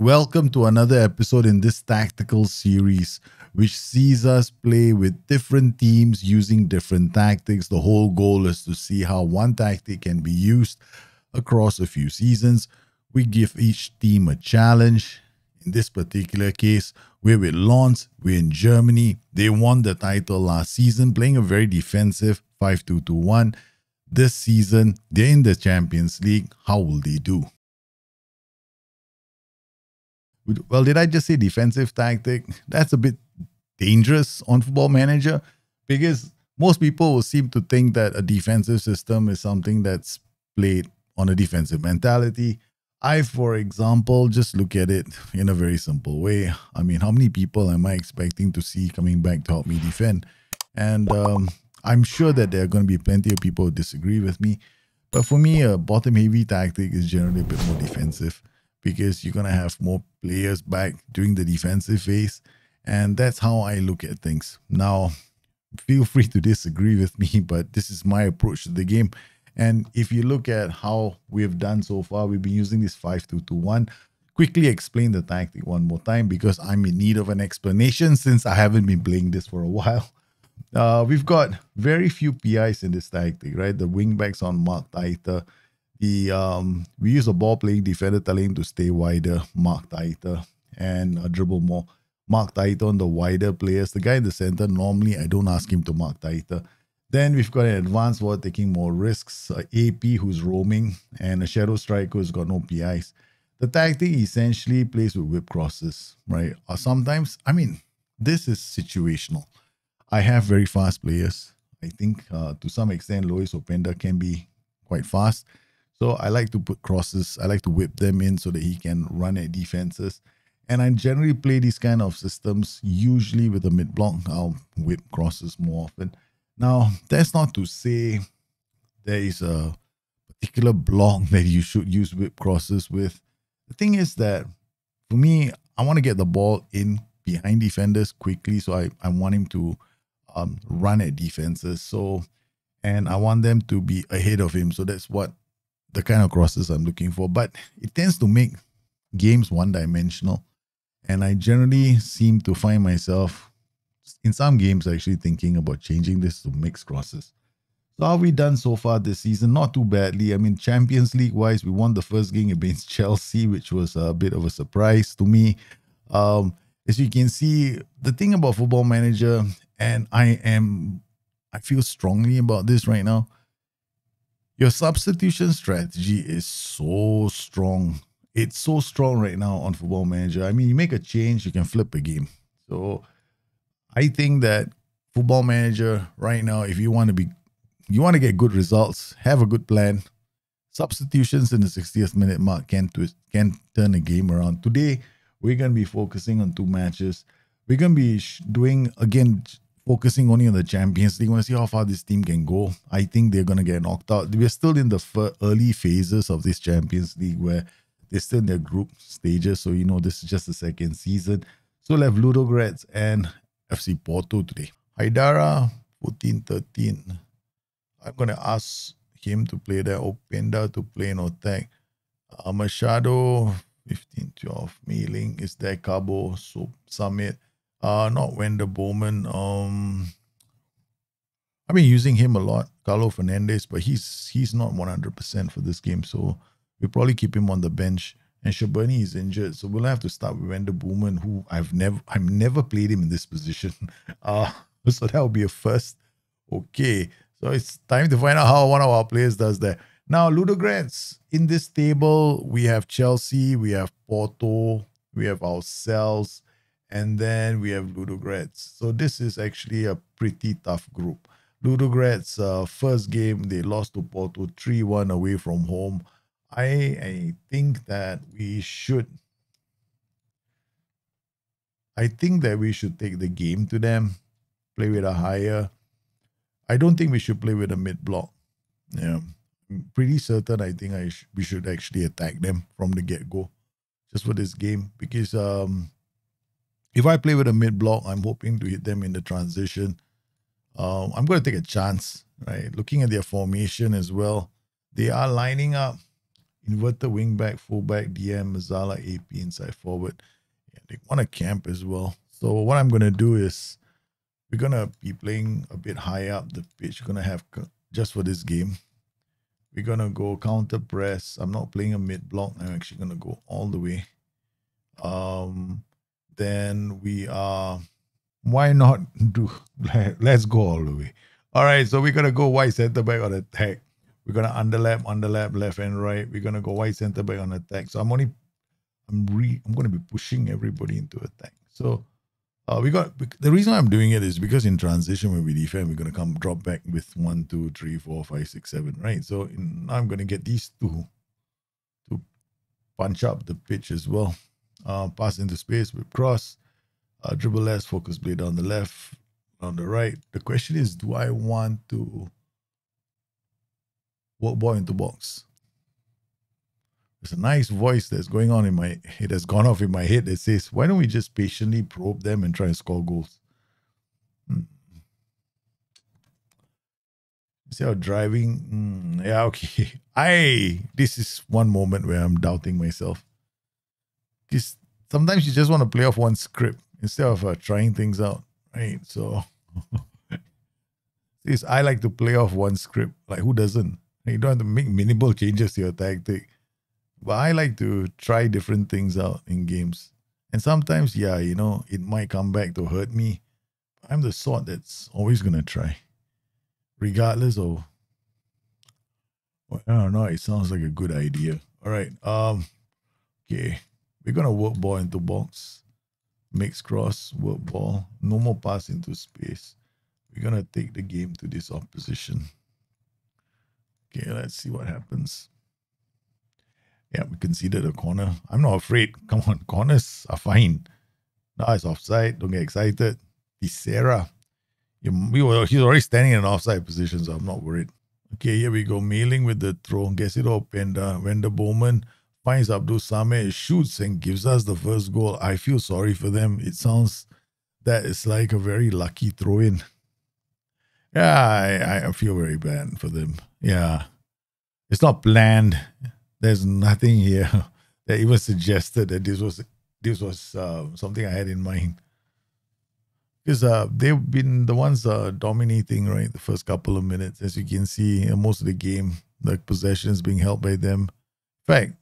Welcome to another episode in this tactical series, which sees us play with different teams using different tactics. The whole goal is to see how one tactic can be used across a few seasons. We give each team a challenge. In this particular case, we're with Lens, we're in Germany. They won the title last season, playing a very defensive 5 2 2 1. This season, they're in the Champions League. How will they do? Well, did I just say defensive tactic? That's a bit dangerous on Football Manager because most people will seem to think that a defensive system is something that's played on a defensive mentality. I, for example, just look at it in a very simple way. I mean, how many people am I expecting to see coming back to help me defend? And um, I'm sure that there are going to be plenty of people who disagree with me. But for me, a bottom heavy tactic is generally a bit more defensive because you're going to have more players back during the defensive phase. And that's how I look at things. Now, feel free to disagree with me, but this is my approach to the game. And if you look at how we've done so far, we've been using this 5-2-2-1. Quickly explain the tactic one more time because I'm in need of an explanation since I haven't been playing this for a while. Uh, we've got very few PIs in this tactic, right? The wingbacks on Mark tighter the um, we use a ball playing defender telling him to stay wider, mark tighter, and uh, dribble more. Mark tighter on the wider players. The guy in the center, normally I don't ask him to mark tighter. Then we've got an advanced forward taking more risks, uh, AP who's roaming, and a shadow striker who's got no PIs. The tactic essentially plays with whip crosses, right? Or sometimes, I mean, this is situational. I have very fast players. I think uh, to some extent, Lois Openda can be quite fast. So I like to put crosses. I like to whip them in so that he can run at defenses. And I generally play these kind of systems usually with a mid block. I'll whip crosses more often. Now, that's not to say there is a particular block that you should use whip crosses with. The thing is that for me, I want to get the ball in behind defenders quickly. So I, I want him to um, run at defenses. So, and I want them to be ahead of him. So that's what the kind of crosses I'm looking for. But it tends to make games one dimensional. And I generally seem to find myself in some games actually thinking about changing this to mixed crosses. So how we done so far this season? Not too badly. I mean, Champions League wise, we won the first game against Chelsea, which was a bit of a surprise to me. Um, as you can see, the thing about Football Manager, and I am, I feel strongly about this right now. Your substitution strategy is so strong. It's so strong right now on Football Manager. I mean, you make a change, you can flip a game. So I think that Football Manager right now, if you want to be, you want to get good results, have a good plan. Substitutions in the 60th minute mark can twist, can turn a game around. Today, we're going to be focusing on two matches. We're going to be doing again focusing only on the Champions League. We want to see how far this team can go. I think they're going to get knocked out. We're still in the early phases of this Champions League where they're still in their group stages. So, you know, this is just the second season. So, we'll have Ludogorets and FC Porto today. Haidara, 14 13. I'm going to ask him to play there. Openda to play in attack. Uh, Machado, 15 12. Mailing is there. Cabo, so Summit. Uh, not Wender Bowman. Um, I've been using him a lot, Carlo Fernandez, but he's he's not 100% for this game, so we'll probably keep him on the bench. And Shabani is injured, so we'll have to start with Wender Bowman, who I've never I've never played him in this position. Uh, so that will be a first. Okay, so it's time to find out how one of our players does that. Now, Ludogorets, in this table, we have Chelsea, we have Porto, we have ourselves, and then we have Ludogorets. So this is actually a pretty tough group. Ludogorets, uh, first game, they lost to Porto 3-1 away from home. I, I think that we should I think that we should take the game to them, play with a higher. I don't think we should play with a mid block. Yeah, pretty certain. I think I sh- we should actually attack them from the get go, just for this game because um if I play with a mid block, I'm hoping to hit them in the transition. Um, I'm going to take a chance, right? Looking at their formation as well, they are lining up inverted wing back, full back, DM, Mezzala, AP, inside forward. Yeah, they want to camp as well. So what I'm going to do is we're going to be playing a bit high up the pitch. We're going to have, just for this game, we're going to go counter press. I'm not playing a mid block. I'm actually going to go all the way. Um, then we are, why not do, let's go all the way. All right, so we're to go wide center back on attack. We're to underlap, underlap, left and right. We're to go wide center back on attack. So I'm only, I'm re, I'm to be pushing everybody into attack. So uh, we got the reason I'm doing it is because in transition when we defend, we're gonna come drop back with one, two, three, four, five, six, seven, right? So in, I'm gonna get these two to punch up the pitch as well. Uh, pass into space with cross, uh, dribble less, focus blade on the left, on the right. The question is, do I want to work ball into box? there's a nice voice that's going on in my head, it has gone off in my head that says, why don't we just patiently probe them and try and score goals? Hmm. Instead of driving, mm, yeah, okay. I this is one moment where I'm doubting myself. Because sometimes you just want to play off one script instead of uh, trying things out, right? So, this I like to play off one script. Like who doesn't? You don't have to make minimal changes to your tactic but I like to try different things out in games. And sometimes, yeah, you know, it might come back to hurt me. I'm the sort that's always going to try, regardless of. I don't know. It sounds like a good idea. All right. Um. Okay. We're going to work ball into box. Mix cross, work ball. No more pass into space. We're going to take the game to this opposition. Okay, let's see what happens. Yeah, we conceded a corner. I'm not afraid. Come on, corners are fine. Now it's offside. Don't get excited. Sarah. We were, he's already standing in an offside position, so I'm not worried. Okay, here we go. Mailing with the throw. Gets it open. Uh, when the Bowman finds Abdul Samed, shoots and gives us the first goal. I feel sorry for them. It sounds that it's like a very lucky throw in. Yeah, I, I feel very bad for them. Yeah. It's not planned there's nothing here that even suggested that this was this was uh, something I had in mind. Because uh, they've been the ones uh, dominating, right, the first couple of minutes. As you can see, most of the game, the possession is being held by them. In fact,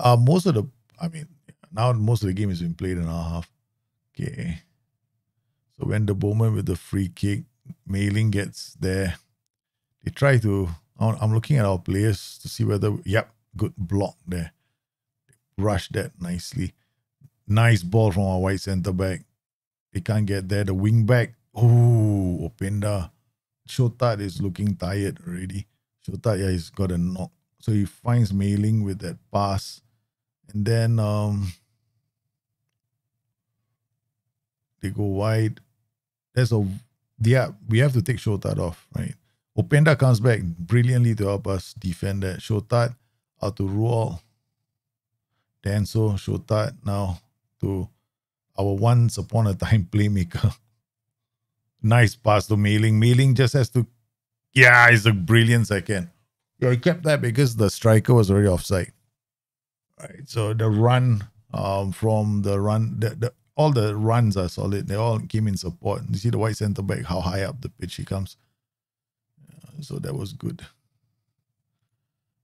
uh, most of the, I mean, now most of the game has been played in a half. Okay. So when the Bowman with the free kick, Mailing gets there, they try to I'm looking at our players to see whether, yep, good block there. Rush that nicely. Nice ball from our white centre back. They can't get there. The wing back, oh, Openda. Shotat is looking tired already. Shotat, yeah, he's got a knock. So he finds Mailing with that pass. And then um, they go wide. There's a, yeah, we have to take Shotat off, right? Openda comes back brilliantly to help us defend that. Shotat out to Ruel. Danso, Shotat now to our once upon a time playmaker. nice pass to Mailing. Mailing just has to, yeah, it's a brilliant second. Yeah, he kept that because the striker was already offside. Right, so the run um, from the run, the, the, all the runs are solid. They all came in support. You see the white center back, how high up the pitch he comes so that was good.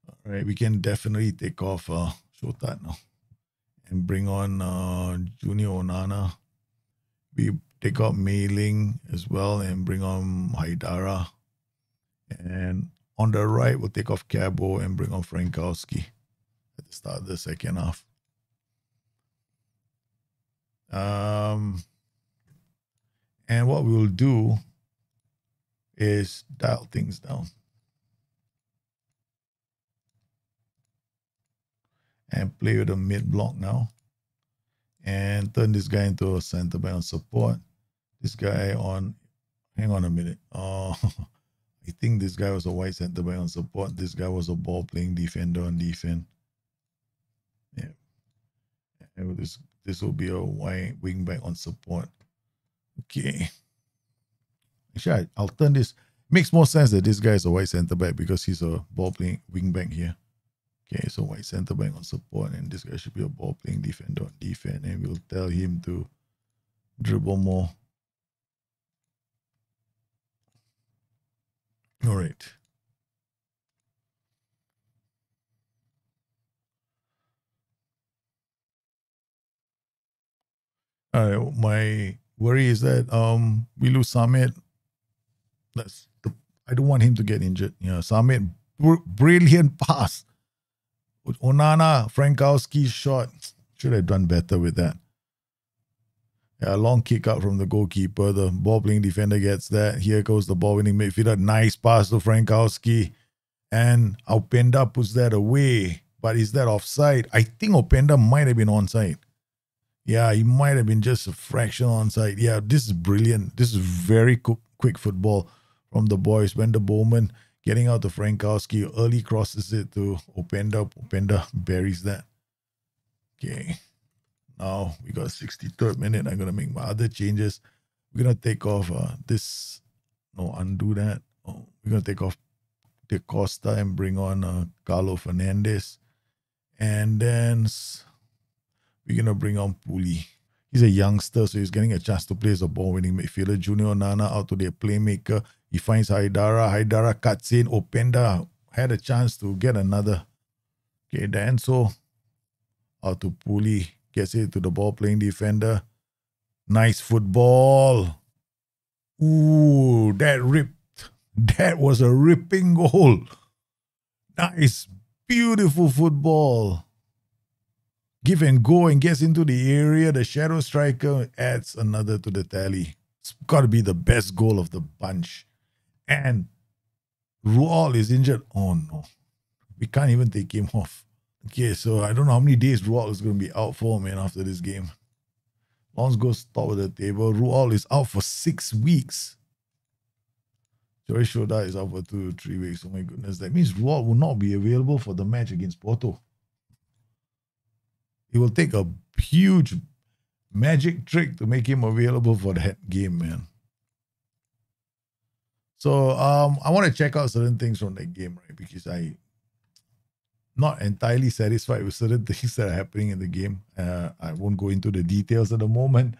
All right, we can definitely take off uh, Shotat now and bring on uh, Junior Onana. We take out Mailing as well and bring on Haidara. And on the right, we'll take off Cabo and bring on Frankowski at the start of the second half. Um, and what we'll do is dial things down. And play with a mid block now. And turn this guy into a center back on support. This guy on, hang on a minute. Oh, I think this guy was a white center back on support. This guy was a ball playing defender on defense. And this, this will be a white wing back on support. Okay. Actually, I, will turn this. Makes more sense that this guy is a white centre back because he's a ball playing wing back here. Okay, so white center back on support, and this guy should be a ball playing defender on defense, and we'll tell him to dribble more. All right. Right. My worry is that um we lose Samet. That's the I don't want him to get injured. Yeah, Samet, br- brilliant pass. Onana, Frankowski shot. Should have done better with that. Yeah, long kick out from the goalkeeper. The ball playing defender gets that. Here goes the ball winning midfielder. Nice pass to Frankowski. And Openda puts that away. But is that offside? I think Openda might have been onside. Yeah, he might have been just a fraction onside. Yeah, this is brilliant. This is very quick quick football from the boys. Wendell Bowman getting out to Frankowski. Early crosses it to Openda. Openda buries that. Okay. Now we got 63rd minute. I'm gonna make my other changes. We're gonna take off uh, this. No, undo that. Oh, we're gonna take off De Costa and bring on uh, Carlo Fernandez. and then we're gonna bring on Puli. He's a youngster, so he's getting a chance to play as a ball-winning midfielder. Junior Nana out to their playmaker. He finds Haidara. Haidara cuts in. Openda had a chance to get another. Okay, then so out to Puli gets it to the ball playing defender. Nice football. Ooh, that ripped. That was a ripping goal. Nice, beautiful football. Give and go and gets into the area. The shadow striker adds another to the tally. It's got to be the best goal of the bunch. And Rual is injured. Oh no. We can't even take him off. Okay, so I don't know how many days Rual is going to be out for, man, after this game. Lens goes top of the table. Rual is out for six weeks. Joy Shoda is out for two three weeks. Oh my goodness. That means Rual will not be available for the match against Porto. It will take a huge magic trick to make him available for that game, man. So um, I want to check out certain things from that game, right? Because I not entirely satisfied with certain things that are happening in the game. Uh, I won't go into the details at the moment,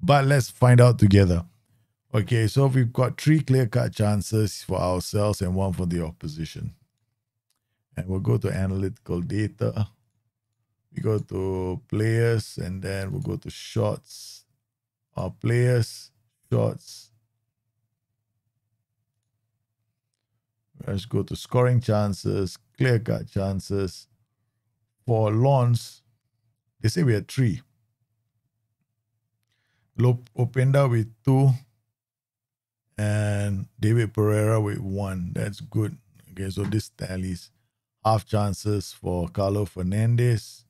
but let's find out together. Okay, so we've got three clear cut chances for ourselves and one for the opposition. And we'll go to analytical data. We go to players and then we'll go to shots. Our players, shots. Let's go to scoring chances, clear cut chances. For Lens, they say we had three. Lop Openda with two, and David Pereira with one. That's good. Okay, so this tallies half chances for Carlo Fernandes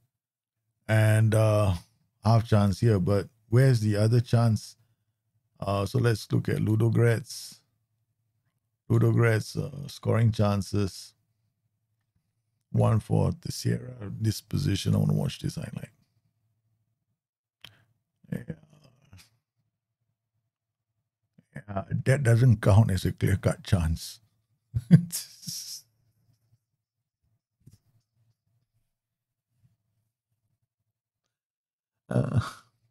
and uh, half chance here. But where's the other chance? Uh, so let's look at Ludogorets. Ludogorets uh, scoring chances one for the Sierra. This position, I want to watch this highlight. Yeah. yeah, that doesn't count as a clear cut chance. uh,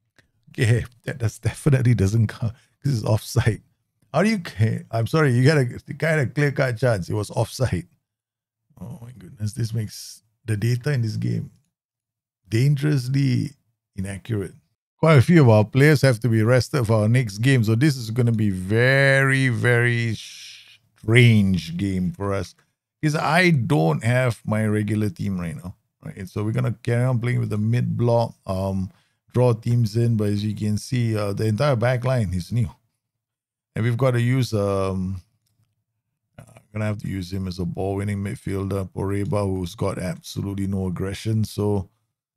okay, that definitely doesn't count. This is offside. How do you? I'm sorry, you got a, got a clear cut chance. It was offside. Oh my goodness, this makes the data in this game dangerously inaccurate. Quite a few of our players have to be rested for our next game, so this is going to be very, very strange game for us because I don't have my regular team right now. Right, so we're gonna carry on playing with the mid block, um, draw teams in, but as you can see, uh, the entire back line is new, and we've got to use um gonna have to use him as a ball winning midfielder. Poreba, who's got absolutely no aggression. So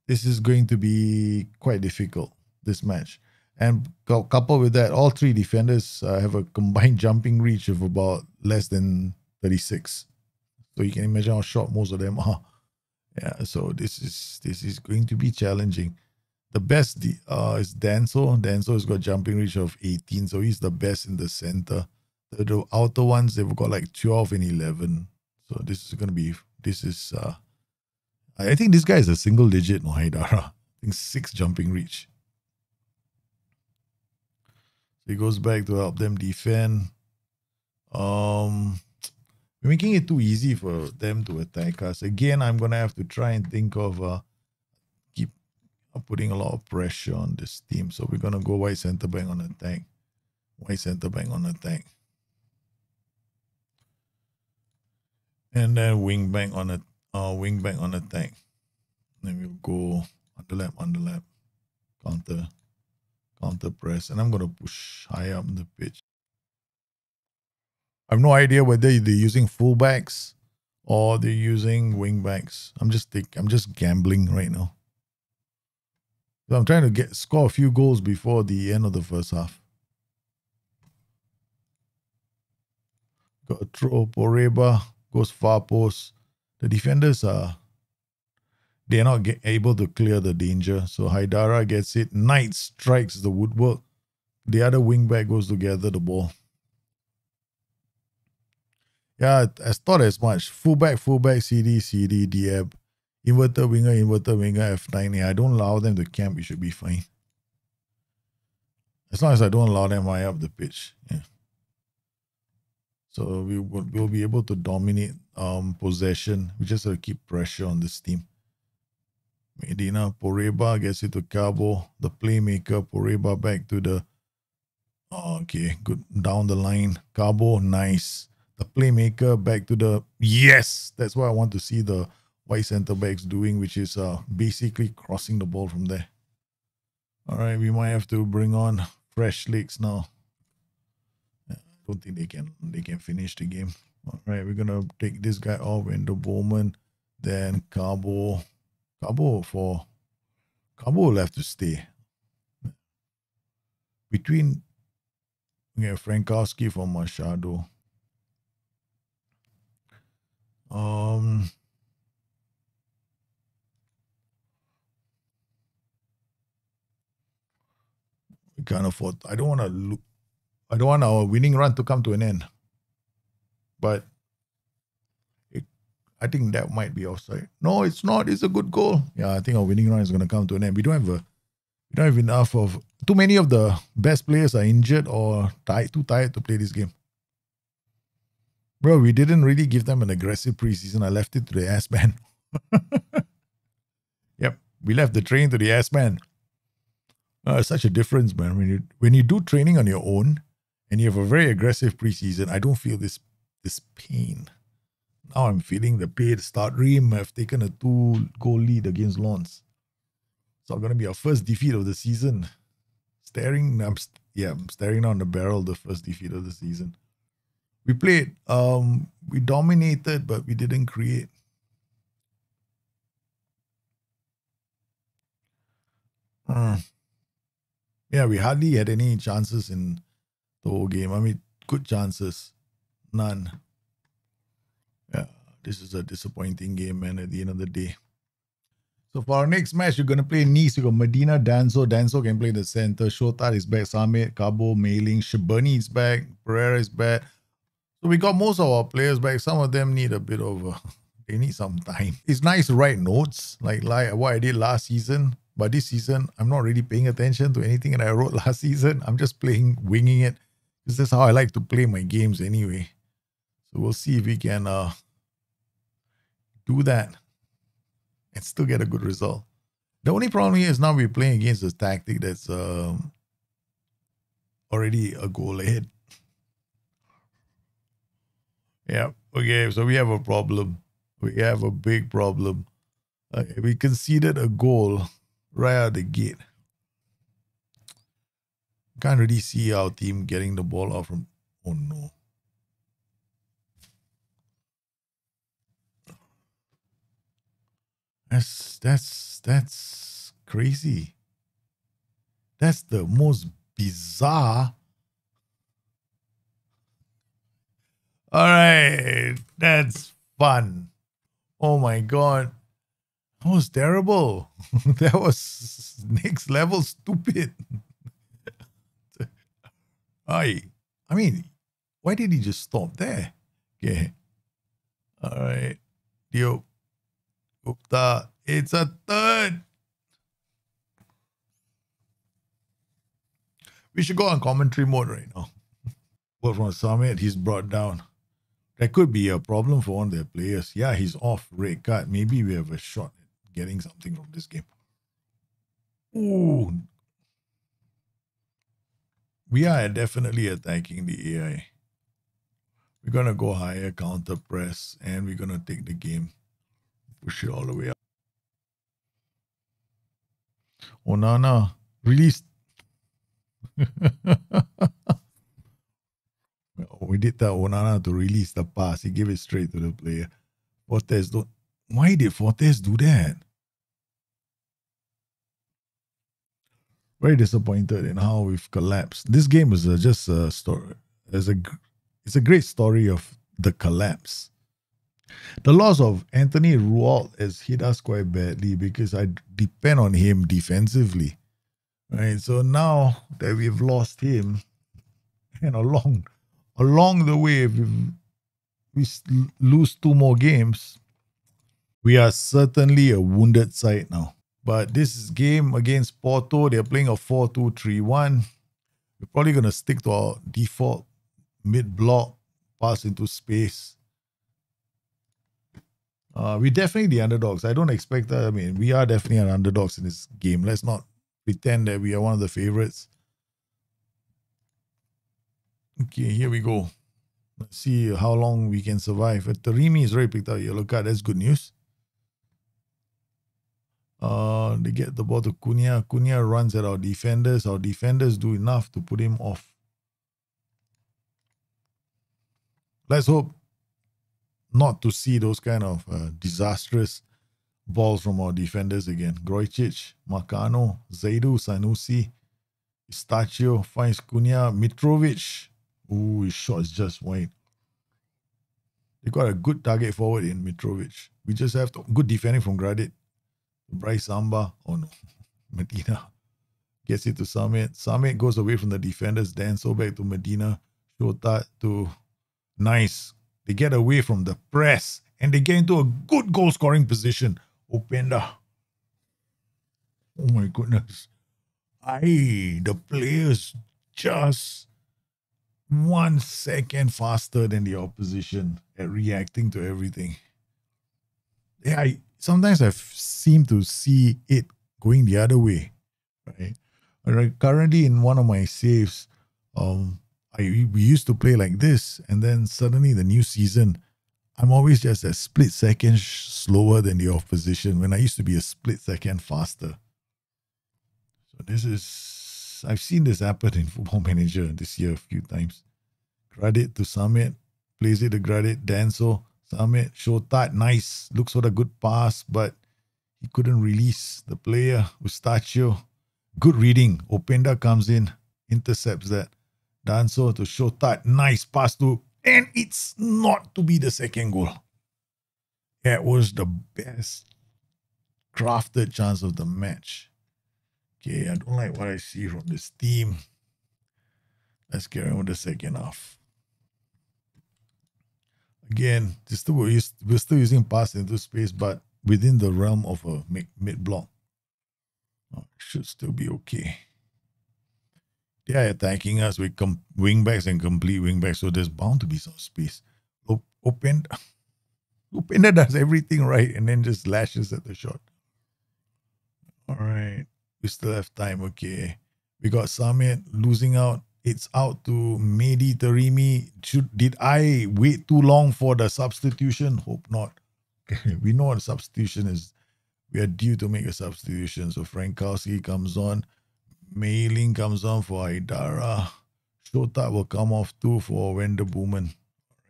this is going to be quite difficult, this match. And coupled with that, all three defenders uh, have a combined jumping reach of about less than 36. So you can imagine how short most of them are. Yeah, so this is this is going to be challenging. The best uh, is Danso. Danso has got jumping reach of 18, so he's the best in the center the, the outer ones they've got like 12 and 11 so this is going to be this is uh I think this guy is a single digit, no Haidara. I think six jumping reach. So he goes back to help them defend. Um, we're making it too easy for them to attack us. Again, I'm gonna have to try and think of uh, uh, putting a lot of pressure on this team. So we're gonna go white center back on attack. White center back on attack. And then wing back on a uh, wing back on attack. Then we'll go underlap, underlap, counter, counter press, and I'm gonna push high up the pitch. I have no idea whether they're using fullbacks or they're using wingbacks. I'm just I'm just gambling right now. So I'm trying to get score a few goals before the end of the first half. Got a throw, Poreba goes far post. The defenders are they're not able to clear the danger. So Haidara gets it. Knight strikes the woodwork. The other wingback goes to gather the ball. Yeah, I thought as much. Fullback, fullback, CD, CD, Diab. Inverter winger, inverter winger, F9. I don't allow them to camp, it should be fine. As long as I don't allow them high up the pitch. Yeah. So we will we'll be able to dominate um possession. We just have to keep pressure on this team. Medina Poreba gets it to Cabo, the playmaker. Poreba back to the okay, good down the line. Cabo, nice. The playmaker back to the yes. That's why I want to see the white center backs doing, which is uh basically crossing the ball from there. All right, we might have to bring on fresh legs now I don't think they can they can finish the game. All right, we're gonna take this guy off, Wendell Bowman, then Cabo, Cabo for Cabo will have to stay. Between we have Frankowski for Machado. Um can't afford I don't wanna look I don't want our winning run to come to an end. But it, I think that might be offside. No, it's not. It's a good goal. Yeah, I think our winning run is going to come to an end. We don't have a, we don't have enough of too many of the best players are injured or tired, too tired to play this game. Bro, we didn't really give them an aggressive preseason. I left it to the ass man. yep, we left the train to the ass man. Uh, such a difference, man. When you when you do training on your own, and you have a very aggressive preseason, I don't feel this this pain. Now I'm feeling the pain. Start have taken a two goal lead against Lens. So I'm going to be our first defeat of the season. Staring, I'm yeah, I'm staring down the barrel. The first defeat of the season. We played. Um, we dominated, but we didn't create. Uh, yeah, we hardly had any chances in the whole game. I mean, good chances, none. Yeah, this is a disappointing game, man. At the end of the day. So for our next match, you're gonna play Nice. You got Medina, Danso. Danso can play the center. Shotar is back. Samit, Cabo, Mailing, Shabani is back. Pereira is back. So we got most of our players back. Some of them need a bit of a, they need some time. It's nice to write notes like like what I did last season. But this season, I'm not really paying attention to anything that I wrote last season. I'm just playing, winging it. This is how I like to play my games anyway. So we'll see if we can uh, do that and still get a good result. The only problem here is now we're playing against a tactic that's um, already a goal ahead. Yeah. Okay. So we have a problem. We have a big problem. Okay, we conceded a goal right out the gate can't really see our team getting the ball out from. Oh no. That's that's that's crazy. That's the most bizarre. All right, that's fun. Oh my god. That was terrible. that was next level stupid. I, I mean, why did he just stop there? Okay. All right. Yo, Gupta, it's a third. We should go on commentary mode right now. But from Summit, he's brought down. That could be a problem for one of their players. Yeah, he's off red card. Maybe we have a shot getting something from this game. Ooh. We are definitely attacking the AI. We're going to go higher, counter press, and we're going to take the game, push it all the way up. Oh, Onana released. we did tell Onana to release the pass. He gave it straight to the player. Fortes don't. Why did Fortes do that? Very disappointed in how we've collapsed. This game is a, just a story. It's a, it's a great story of the collapse. The loss of Anthony Ruolt has hit us quite badly because I depend on him defensively. Right. So now that we've lost him, and along along the way, if we lose two more games, we are certainly a wounded side now. But this game against Porto, they're playing a 4 2 3 1. We're probably going to stick to our default mid block, pass into space. Uh, we're definitely the underdogs. I don't expect that. I mean, we are definitely an underdogs in this game. Let's not pretend that we are one of the favorites. Okay, here we go. Let's see how long we can survive. But Taremi is already picked a yellow card. That's good news. Uh, they get the ball to Cunha. Cunha runs at our defenders. Our defenders do enough to put him off. Let's hope not to see those kind of uh, disastrous balls from our defenders again. Grujic, Marcano, Zaidu, Sanusi, Stachio finds Cunha, Mitrovic Ooh, his shot is just wide. They got a good target forward in Mitrovic. We just have to, good defending from Gradit. Brice Samba, oh no, Medina gets it to Summit. Summit goes away from the defenders. Dan so back to Medina. Shota to nice. They get away from the press and they get into a good goal scoring position. Openda. Oh my goodness. I the players just one second faster than the opposition at reacting to everything. Yeah, I sometimes I seem to see it going the other way, right? currently in one of my saves, um, I we used to play like this, and then suddenly the new season, I'm always just a split second slower than the opposition when I used to be a split second faster. So this is I've seen this happen in Football Manager this year a few times. Gradit to Summit, plays it to Gradit, Danso, Summit, Shotat, nice, looks for a good pass, but he couldn't release the player, Eustaquio. Good reading. Openda comes in, intercepts that. Danso to Shotat, nice pass to, and it's not to be the second goal. That was the best crafted chance of the match. Okay, I don't like what I see from this team. Let's get on with the second half. Again, still, we're still using pass into space, but within the realm of a mid block. Oh, should still be okay. They are attacking us with com- wingbacks and complete wingbacks, so there's bound to be some space. Open, Openda does everything right and then just lashes at the shot. All right. We still have time. Okay. We got Summit losing out. It's out to Mehdi Taremi. Should did I wait too long for the substitution? Hope not. we know what substitution is. We are due to make a substitution. So Frankowski comes on. Mailing comes on for Aidara. Shota will come off too for Wender Boomen.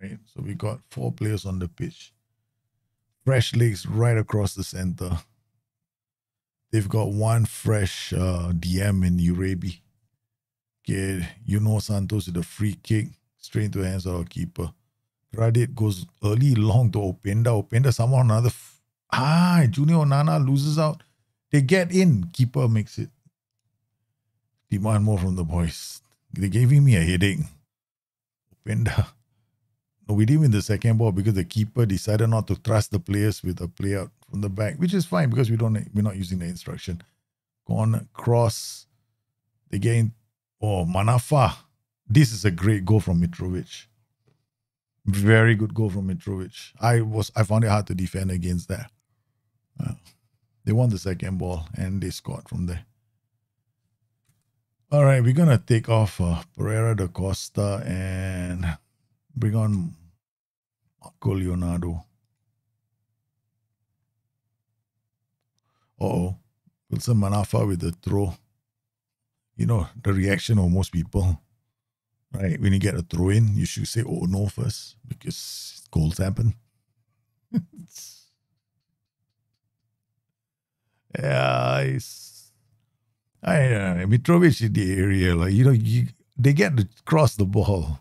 Right. So we got four players on the pitch. Fresh legs right across the center. They've got one fresh uh, DM in Uribe. You know Santos with a free kick straight into the hands of our keeper. Gradit goes early long to Openda. Openda somehow another. Ah, Junior Nana loses out. They get in. Keeper makes it. Demand more from the boys. They gave me a headache. Openda. No, we didn't win the second ball because the keeper decided not to trust the players with a play out from the back, which is fine because we don't we're not using the instruction. Corner cross. They gain oh Manafa. This is a great goal from Mitrovic. Very good goal from Mitrovic. I was I found it hard to defend against that. Uh, they won the second ball and they scored from there. All right, we're gonna take off uh, Pereira da Costa and bring on Marco Leonardo. oh, Wilson Manafa with the throw. You know, the reaction of most people, right? When you get a throw in, you should say, oh no, first, because goals happen. yeah, it's, I uh, Mitrovic in the area, like, you know, you, they get to cross the ball.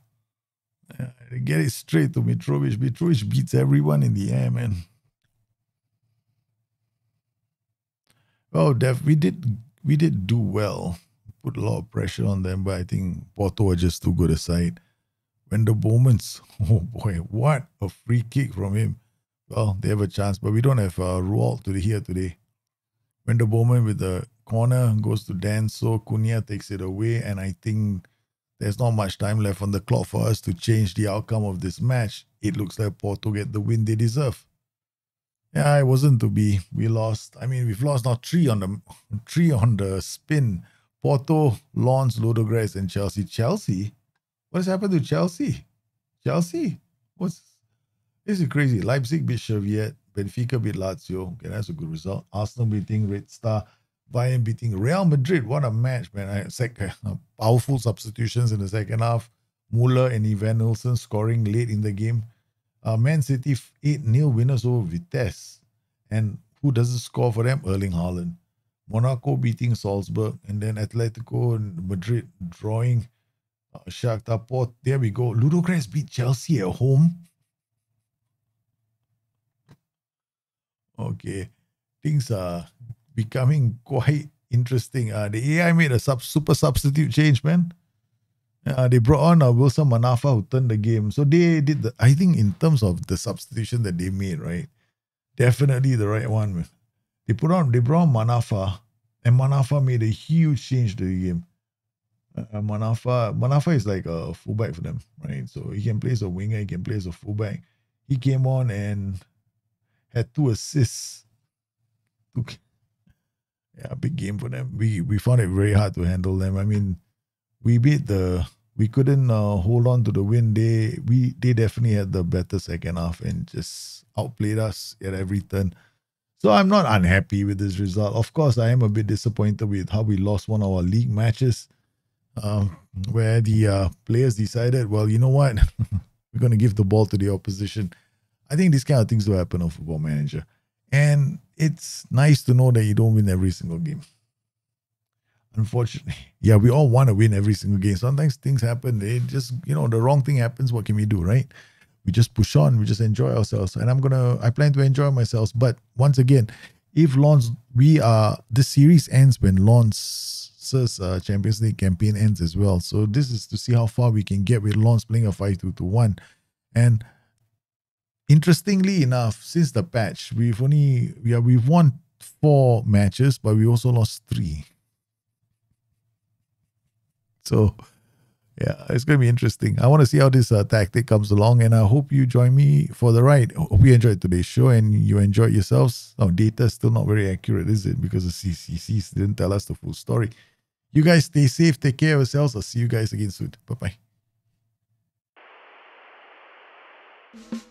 They get it straight to Mitrovic. Mitrovic beats everyone in the air, man. Well, Dev, we did we did do well. Put a lot of pressure on them, but I think Porto were just too good a side. When the moments, oh boy, what a free kick from him. Well, they have a chance, but we don't have uh, Rualt to here today. When the Bowman with the corner goes to Dan, so Cunha takes it away, and I think there's not much time left on the clock for us to change the outcome of this match. It looks like Porto get the win they deserve. Yeah, it wasn't to be. We lost. I mean, we've lost now three on the three on the spin. Porto, Lens, Ludogorets, and Chelsea. Chelsea? What has happened to Chelsea? Chelsea? What's this is crazy. Leipzig beat Servette, Benfica beat Lazio. Okay, that's a good result. Arsenal beating Red Star, Bayern beating Real Madrid. What a match, man. I sec- powerful substitutions in the second half. Muller and Evanilson scoring late in the game. Uh, Man City 8 0 winners over Vitesse. And who doesn't score for them? Erling Haaland. Monaco beating Salzburg. And then Atletico and Madrid drawing uh, Shakhtar Port. There we go. Ludogorets beat Chelsea at home. Okay. Things are becoming quite interesting. Uh, the AI made a sub- super substitute change, man. Uh, they brought on uh, Wilson Manafa who turned the game. So they did the, I think in terms of the substitution that they made, right? Definitely the right one. They put on, they brought on Manafa and Manafa made a huge change to the game. Uh, Manafa, Manafa is like a fullback for them, right? So he can play as a winger, he can play as a fullback. He came on and had two assists. Took, yeah, big game for them. We we found it very hard to handle them. I mean, we beat the we couldn't uh, hold on to the win. They we they definitely had the better second half and just outplayed us at every turn. So I'm not unhappy with this result. Of course, I am a bit disappointed with how we lost one of our league matches, um, where the uh, players decided, well, you know what, we're going to give the ball to the opposition. I think these kind of things do happen on Football Manager, and it's nice to know that you don't win every single game unfortunately, yeah, we all want to win every single game. Sometimes things happen. They just, you know, the wrong thing happens. What can we do, right? We just push on. We just enjoy ourselves. And I'm gonna, I plan to enjoy myself. But once again, if Lens, we are, this series ends when Lens' uh, Champions League campaign ends as well. So this is to see how far we can get with Lens playing a 5-2-2-1. And interestingly enough, since the patch, we've only, yeah, we've won four matches, but we also lost three. So, yeah, it's going to be interesting. I want to see how this uh, tactic comes along, and I hope you join me for the ride. Hope you enjoyed today's show and you enjoyed yourselves. Oh, data is still not very accurate, is it? Because the CCCs didn't tell us the full story. You guys stay safe, take care of yourselves. I'll see you guys again soon. Bye bye.